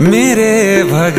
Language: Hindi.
मेरे भग